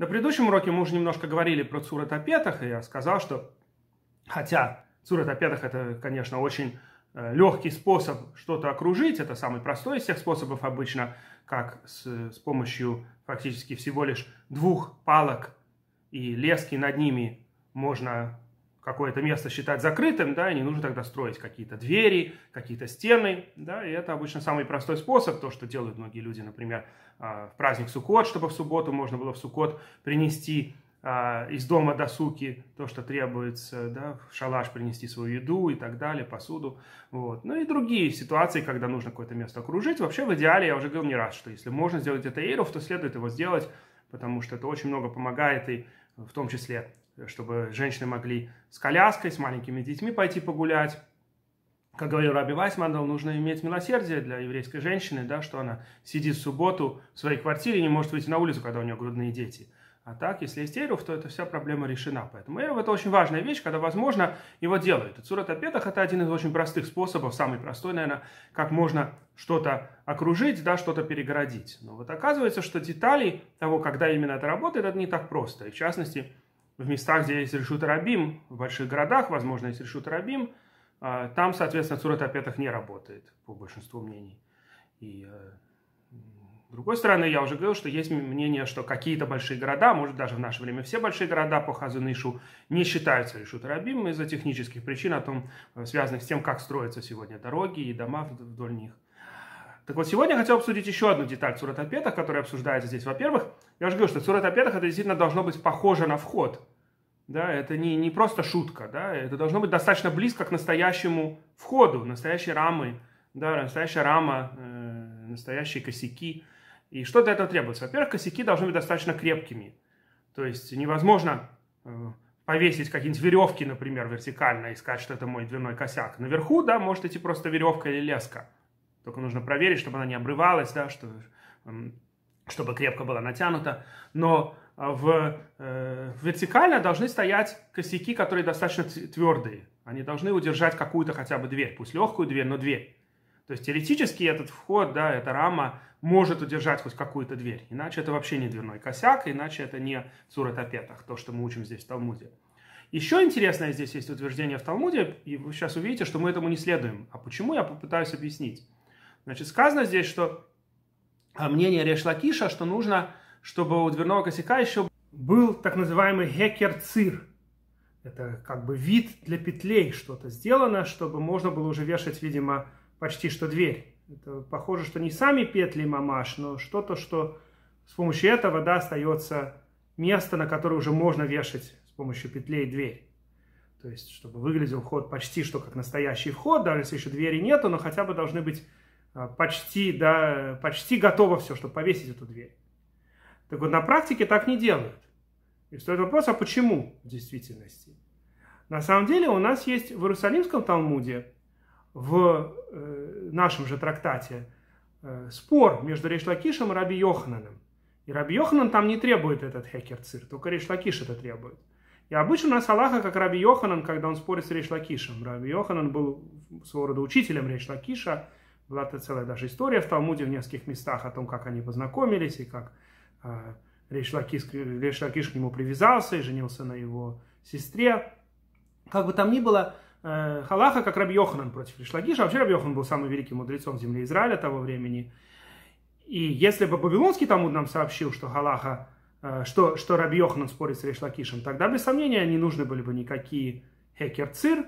На предыдущем уроке мы уже немножко говорили про Цурат Апетах, и я сказал, что хотя Цурат Апетах это, конечно, очень э, легкий способ что-то окружить, это самый простой из всех способов обычно, как с, с помощью фактически всего лишь двух палок и лески над ними можно какое-то место считать закрытым, да, и не нужно тогда строить какие-то двери, какие-то стены, да, и это обычно самый простой способ, то, что делают многие люди, например, а, в праздник Суккот, чтобы в субботу можно было в Суккот принести а, из дома до суки то, что требуется, да, в шалаш принести свою еду и так далее, посуду, вот. Ну и другие ситуации, когда нужно какое-то место окружить. Вообще в идеале, я уже говорил не раз, что если можно сделать это эйров, то следует его сделать, потому что это очень много помогает и в том числе чтобы женщины могли с коляской, с маленькими детьми пойти погулять. Как говорил Раби Вайсмандал, нужно иметь милосердие для еврейской женщины, да, что она сидит в субботу в своей квартире и не может выйти на улицу, когда у нее грудные дети. А так, если есть Эйруф, то эта вся проблема решена. Поэтому Эйруф – это очень важная вещь, когда, возможно, его делают. И Цурат Апетах – это один из очень простых способов, самый простой, наверное, как можно что-то окружить, да, что-то перегородить. Но вот оказывается, что детали того, когда именно это работает, это не так просто. И в частности, в местах, где есть решут рабим, в больших городах, возможно, есть решут рабим, а, там, соответственно, Цурат Апетах не работает, по большинству мнений. И э, с другой стороны, я уже говорил, что есть мнение, что какие-то большие города, может даже в наше время все большие города по Хазунышу не считаются решут рабим из-за технических причин, о том, э, связанных с тем, как строятся сегодня дороги и дома вдоль них. Так вот, сегодня я хотел обсудить еще одну деталь Цурат Апетах, которая обсуждается здесь. Во-первых, я уже говорил, что Цурат Апетах это действительно должно быть похоже на вход. Да, это не, не просто шутка, да, это должно быть достаточно близко к настоящему входу, настоящей рамы, да, настоящая рама, э, настоящие косяки. И что для этого требуется? Во-первых, косяки должны быть достаточно крепкими. То есть невозможно э, повесить какие-нибудь веревки, например, вертикально и сказать, что это мой дверной косяк. Наверху, да, может идти просто веревка или леска. Только нужно проверить, чтобы она не обрывалась, да, что, э, чтобы крепко была натянута. Но в, э, вертикально должны стоять косяки, которые достаточно твердые. Они должны удержать какую-то хотя бы дверь, пусть легкую дверь, но дверь. То есть теоретически этот вход, да, эта рама может удержать хоть какую-то дверь. Иначе это вообще не дверной косяк, иначе это не сурат апетах, то, что мы учим здесь в Талмуде. Еще интересное здесь есть утверждение в Талмуде, и вы сейчас увидите, что мы этому не следуем. А почему, я попытаюсь объяснить. Значит, сказано здесь, что а, мнение Решлакиша, что нужно чтобы у дверного косяка еще был так называемый хекер-цир. Это как бы вид для петлей что-то сделано, чтобы можно было уже вешать, видимо, почти что дверь. Это похоже, что не сами петли мамаш, но что-то, что с помощью этого да, остается место, на которое уже можно вешать с помощью петлей дверь. То есть, чтобы выглядел вход почти что как настоящий вход, даже если еще двери нету, но хотя бы должны быть а, почти, да, почти готово все, чтобы повесить эту дверь. Так вот, на практике так не делают. И стоит вопрос, а почему в действительности? На самом деле у нас есть в Иерусалимском Талмуде, в э, нашем же трактате, э, спор между Решлакишем и Раби Йохананом. И Раби Йоханан там не требует этот хекер-цир, только Решлакиш это требует. И обычно у нас Аллаха, как Раби Йоханан, когда он спорит с Решлакишем. Раби Йоханан был своего рода учителем Решлакиша. Была целая даже история в Талмуде в нескольких местах о том, как они познакомились и как а, Рейш Лакиш, к нему привязался и женился на его сестре. Как бы там ни было, э, Халаха, как Раби Йоханан против Рейш Лакиша. Вообще Раби Йоханан был самым великим мудрецом в земле Израиля того времени. И если бы Вавилонский Талмуд нам сообщил, что Халаха, э, что, что Раби Йоханан спорит с Рейш Лакишем, тогда без сомнения не нужны были бы никакие היכר ציר,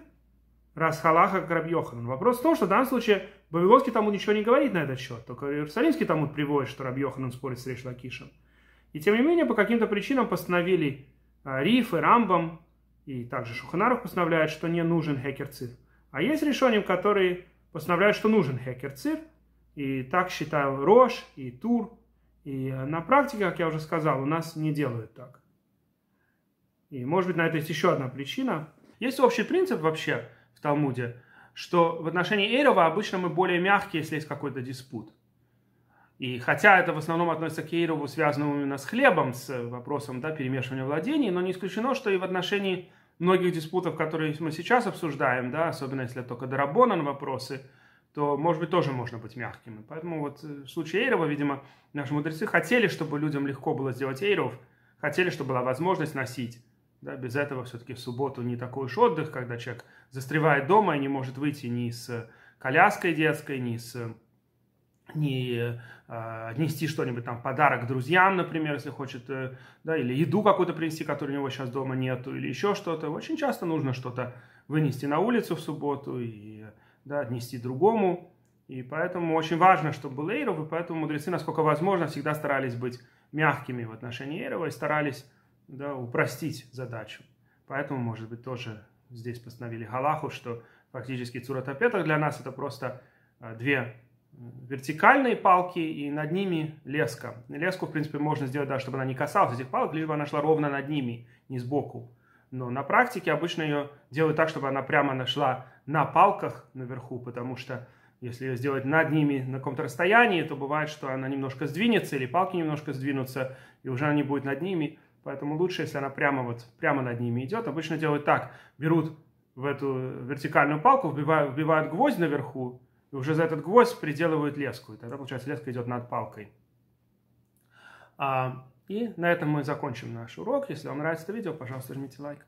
раз Халаха как Раби Йоханан. Вопрос в том, что в данном случае Вавилонский Талмуд ничего не говорит на этот счет, только Иерусалимский Талмуд приводит, что Раби Йоханан спорит с Рейш Лакишем. И тем не менее, по каким-то причинам постановили а, Риф и Рамбам, и также Шуханаров постановляет, что не нужен хекер-цир. А есть решения, которые постановляют, что нужен хекер-цир, и так считал Рош и Тур. И а, на практике, как я уже сказал, у нас не делают так. И может быть на это есть еще одна причина. Есть общий принцип вообще Талмуде, что в отношении Эйрова обычно мы более мягкие, если есть какой-то диспут. И хотя это в основном относится к Эйрову, связанному именно с хлебом, с вопросом да, перемешивания владений, но не исключено, что и в отношении многих диспутов, которые мы сейчас обсуждаем, да, особенно если только Дарабонан вопросы, то, может быть, тоже можно быть мягким. Поэтому вот э, в случае Эйрова, видимо, наши мудрецы хотели, чтобы людям легко было сделать Эйров, хотели, чтобы была возможность носить. Да, без этого все-таки в субботу не такой уж отдых, когда человек застревает дома и не может выйти ни с коляской детской, ни с не э, отнести что-нибудь там, подарок друзьям, например, если хочет, э, да, или еду какую-то принести, которой у него сейчас дома нету, или еще что-то. Очень часто нужно что-то вынести на улицу в субботу и да, отнести другому. И поэтому очень важно, чтобы был Эйров, и поэтому мудрецы, насколько возможно, всегда старались быть мягкими в отношении Эйрова и старались да, упростить задачу. Поэтому, может быть, тоже здесь постановили Галаху, что фактически Цуратапетах для нас это просто э, две вертикальные палки и над ними леска. Леску, в принципе, можно сделать, да, чтобы она не касалась этих палок, либо она шла ровно над ними, не сбоку. Но на практике обычно ее делают так, чтобы она прямо нашла на палках наверху, потому что если ее сделать над ними на каком-то расстоянии, то бывает, что она немножко сдвинется или палки немножко сдвинутся, и уже она не будет над ними. Поэтому лучше, если она прямо, вот, прямо над ними идет. Обычно делают так. Берут в эту вертикальную палку, вбивают, вбивают гвоздь наверху, и уже за этот гвоздь приделывают леску. И тогда, получается, леска идет над палкой. А, и на этом мы закончим наш урок. Если вам нравится это видео, пожалуйста, жмите лайк.